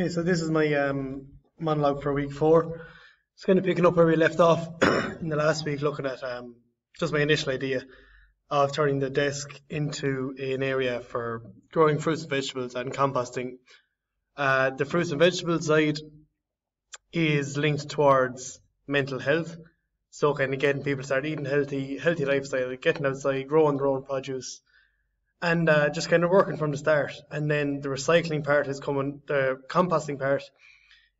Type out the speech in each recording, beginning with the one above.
Okay, so this is my um, monologue for week four. It's kind of picking up where we left off in the last week, looking at um, just my initial idea of turning the desk into an area for growing fruits and vegetables and composting. Uh, the fruits and vegetables side is linked towards mental health. So kind of getting people start eating healthy, healthy lifestyle, getting outside, growing their own produce, and uh, just kind of working from the start. And then the recycling part is coming, the composting part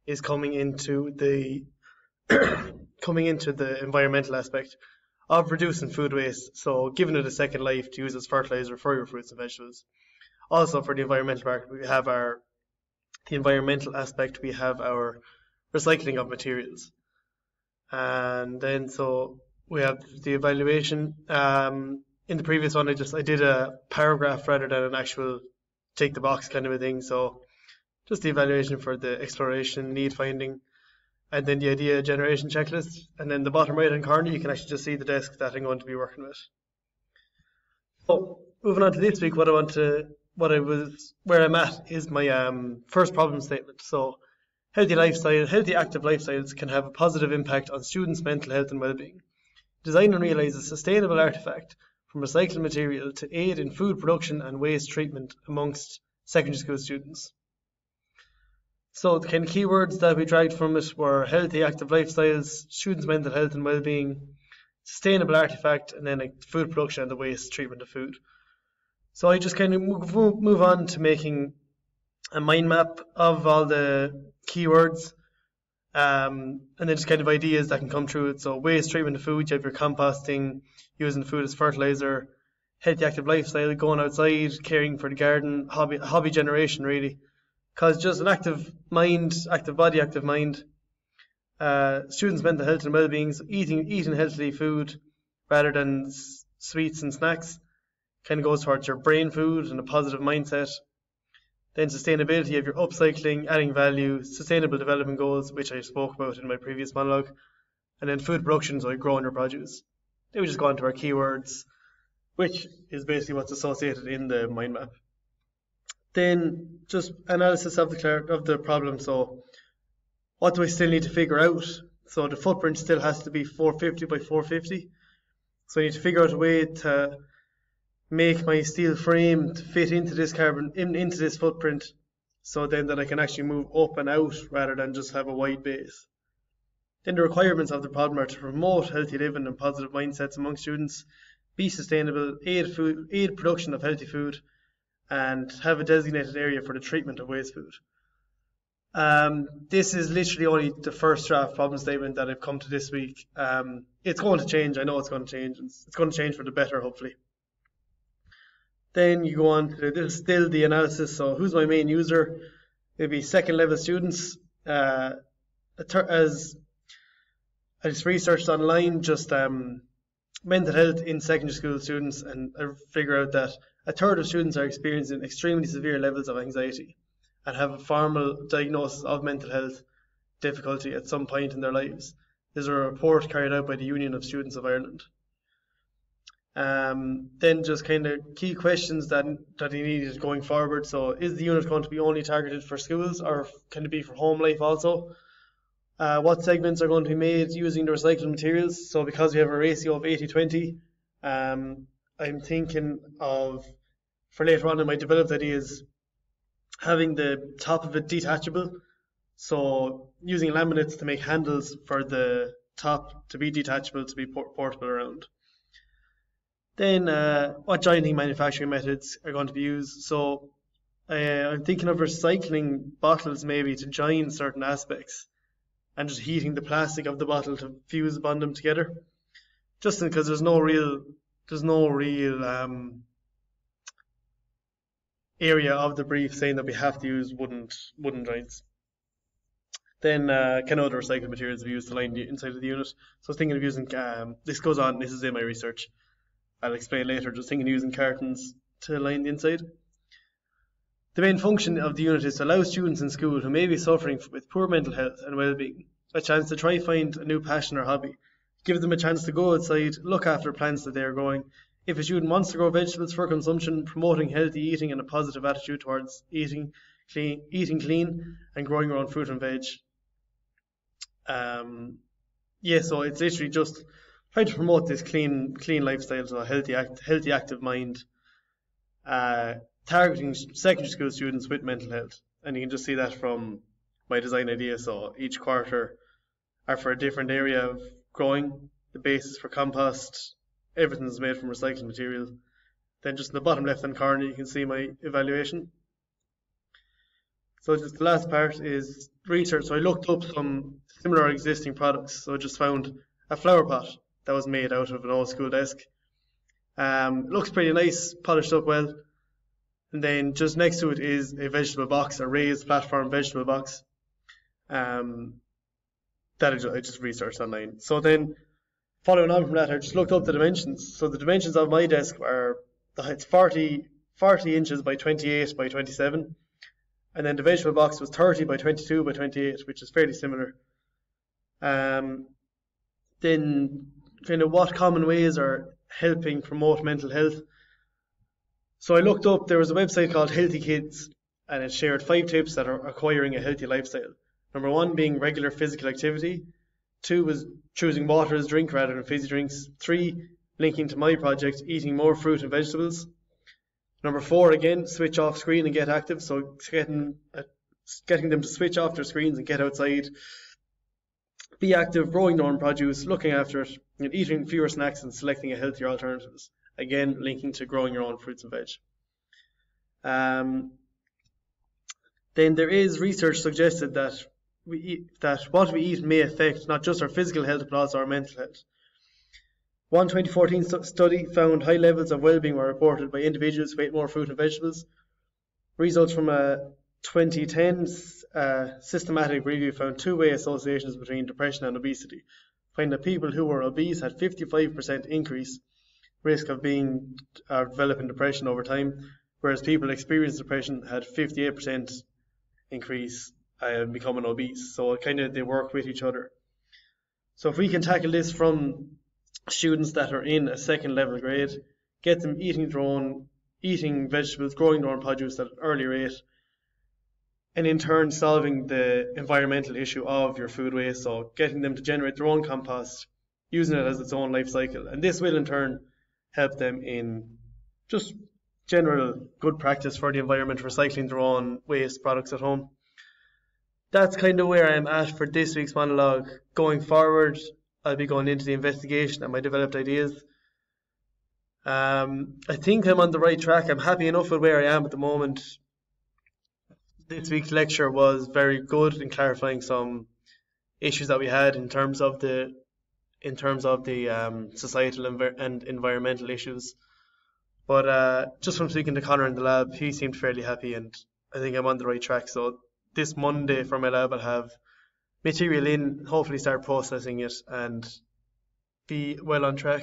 is coming into the coming into the environmental aspect of reducing food waste. So giving it a second life to use as fertilizer for your fruits and vegetables. Also for the environmental part, we have our the environmental aspect. We have our recycling of materials, and then so we have the evaluation. Um, in the previous one, I just I did a paragraph rather than an actual take the box kind of a thing. So just the evaluation for the exploration, need finding, and then the idea generation checklist. And then the bottom right hand corner, you can actually just see the desk that I'm going to be working with. So moving on to this week, what I want to, what I was, where I'm at is my um, first problem statement. So healthy lifestyle, healthy active lifestyles can have a positive impact on students' mental health and well-being. Design and realize a sustainable artifact from recycled material to aid in food production and waste treatment amongst secondary school students. So the kind of keywords that we dragged from it were healthy active lifestyles, students' mental health and well-being, sustainable artifact, and then like food production and the waste treatment of food. So I just kind of move, move on to making a mind map of all the keywords um, and then just kind of ideas that can come through it. So waste treatment of food, you have your composting, using food as fertilizer, healthy active lifestyle, going outside, caring for the garden, hobby hobby generation really. Because just an active mind, active body, active mind. Uh, students' mental health and well-being, so eating eating healthy food rather than sweets and snacks, kind of goes towards your brain food and a positive mindset. Then sustainability of your upcycling, adding value, sustainable development goals, which I spoke about in my previous monologue, and then food production, so growing your produce. Then we just go on to our keywords, which is basically what's associated in the mind map. Then just analysis of the of the problem. So what do I still need to figure out? So the footprint still has to be 450 by 450. So I need to figure out a way to make my steel frame to fit into this carbon in, into this footprint so then that I can actually move up and out rather than just have a wide base. Then the requirements of the problem are to promote healthy living and positive mindsets among students, be sustainable, aid food, aid production of healthy food, and have a designated area for the treatment of waste food. Um, this is literally only the first draft problem statement that I've come to this week. Um, it's going to change. I know it's going to change. It's, it's going to change for the better, hopefully. Then you go on to this is still the analysis. So who's my main user? Maybe second level students. Uh, as I just researched online, just um, mental health in secondary school students, and I figure out that a third of students are experiencing extremely severe levels of anxiety and have a formal diagnosis of mental health difficulty at some point in their lives. There's a report carried out by the Union of Students of Ireland. Um, then just kind of key questions that that he needed going forward. So is the unit going to be only targeted for schools or can it be for home life also? Uh, what segments are going to be made using the recycled materials? So because we have a ratio of 80-20, um, I'm thinking of, for later on in my developed ideas, having the top of it detachable. So using laminates to make handles for the top to be detachable to be port- portable around. Then uh, what jointing manufacturing methods are going to be used? So uh, I'm thinking of recycling bottles maybe to join certain aspects and just heating the plastic of the bottle to fuse bond them together. Just because there's no real there's no real um, area of the brief saying that we have to use wooden wooden joints. Then uh, can other recycled materials be used to line the inside of the unit? So I was thinking of using um, this goes on. This is in my research. I'll explain later. Just thinking of using cartons to line the inside. The main function of the unit is to allow students in school who may be suffering with poor mental health and well-being a chance to try find a new passion or hobby. Give them a chance to go outside, look after plants that they are growing. If a student wants to grow vegetables for consumption, promoting healthy eating and a positive attitude towards eating clean, eating clean, and growing your own fruit and veg. Um, yeah, so it's literally just trying to promote this clean, clean lifestyle, so a healthy, act, healthy, active mind, uh, targeting secondary school students with mental health, and you can just see that from my design idea. So each quarter are for a different area of growing. The basis for compost, everything's made from recycled material. Then just in the bottom left hand corner, you can see my evaluation. So just the last part is research. So I looked up some similar existing products. So I just found a flower pot that was made out of an old school desk. Um, looks pretty nice, polished up well. And then just next to it is a vegetable box, a raised platform vegetable box. Um, that I just researched online. So then, following on from that, I just looked up the dimensions. So the dimensions of my desk are it's 40, 40 inches by 28 by 27, and then the vegetable box was 30 by 22 by 28, which is fairly similar. Um, then, kind of what common ways are helping promote mental health. So I looked up. There was a website called Healthy Kids, and it shared five tips that are acquiring a healthy lifestyle. Number one being regular physical activity. Two was choosing water as drink rather than fizzy drinks. Three, linking to my project, eating more fruit and vegetables. Number four, again, switch off screen and get active. So getting uh, getting them to switch off their screens and get outside. Be active, growing their own produce, looking after it, and eating fewer snacks and selecting healthier alternatives. Again, linking to growing your own fruits and veg. Um, then there is research suggested that we eat, that what we eat may affect not just our physical health but also our mental health. One 2014 study found high levels of well-being were reported by individuals who ate more fruit and vegetables. Results from a 2010 uh, systematic review found two-way associations between depression and obesity. Find that people who were obese had 55% increase risk of being uh, developing depression over time, whereas people experiencing depression had 58% increase uh, becoming obese. So kind of they work with each other. So if we can tackle this from students that are in a second level grade, get them eating their own, eating vegetables, growing their own produce at an early rate, and in turn solving the environmental issue of your food waste, so getting them to generate their own compost, using it as its own life cycle. And this will in turn help them in just general good practice for the environment, recycling their own waste products at home that's kind of where I'm at for this week's monologue. Going forward, I'll be going into the investigation and my developed ideas. Um, I think I'm on the right track. I'm happy enough with where I am at the moment. This week's lecture was very good in clarifying some issues that we had in terms of the in terms of the um, societal and environmental issues. But uh, just from speaking to Connor in the lab, he seemed fairly happy, and I think I'm on the right track. So this Monday for my lab, I'll have material in, hopefully start processing it and be well on track.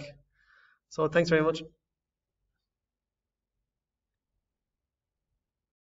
So thanks very much.